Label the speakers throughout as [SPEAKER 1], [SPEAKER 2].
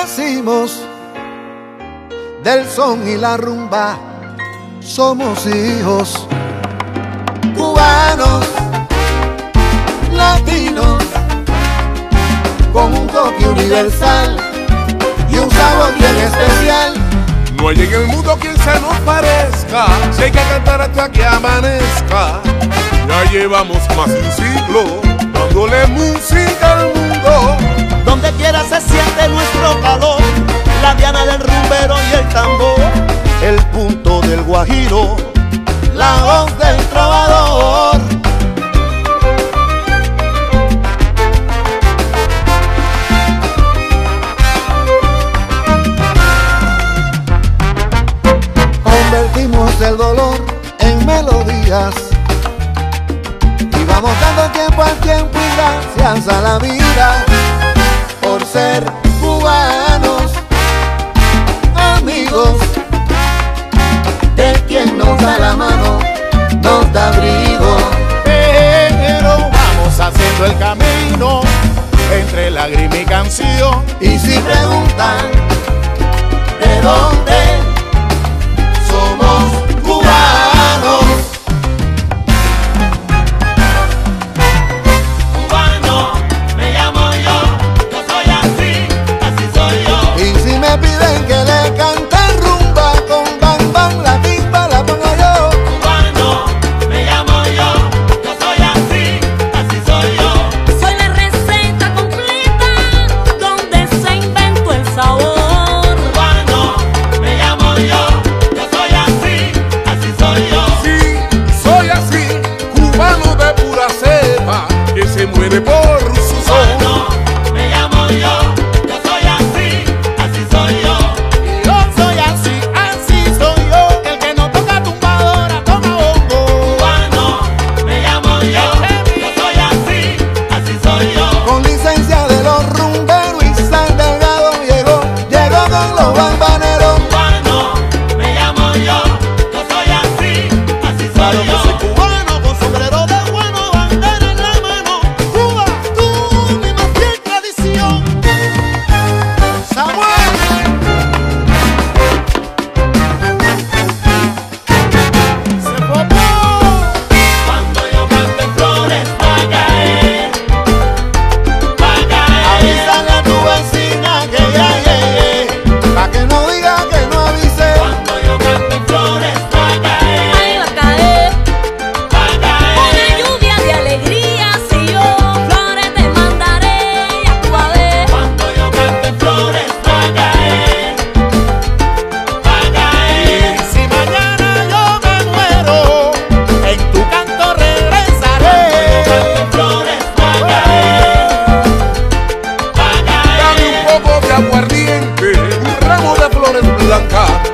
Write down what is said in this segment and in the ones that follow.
[SPEAKER 1] nacimos del son y la rumba, somos hijos cubanos, latinos, con un toque universal y un sabor bien especial.
[SPEAKER 2] No hay en el mundo quien se nos parezca, si hay que cantar hasta que amanezca. Ya llevamos más de un siglo dándole música
[SPEAKER 3] del
[SPEAKER 1] dolor en melodías. Y vamos dando tiempo al tiempo y gracias a la vida por ser cubanos, amigos de quien nos da la mano, nos da abrigo.
[SPEAKER 3] Pero vamos haciendo el camino entre lágrima y canción.
[SPEAKER 1] Y si preguntan de dónde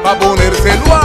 [SPEAKER 3] Va
[SPEAKER 2] pa' ponérselo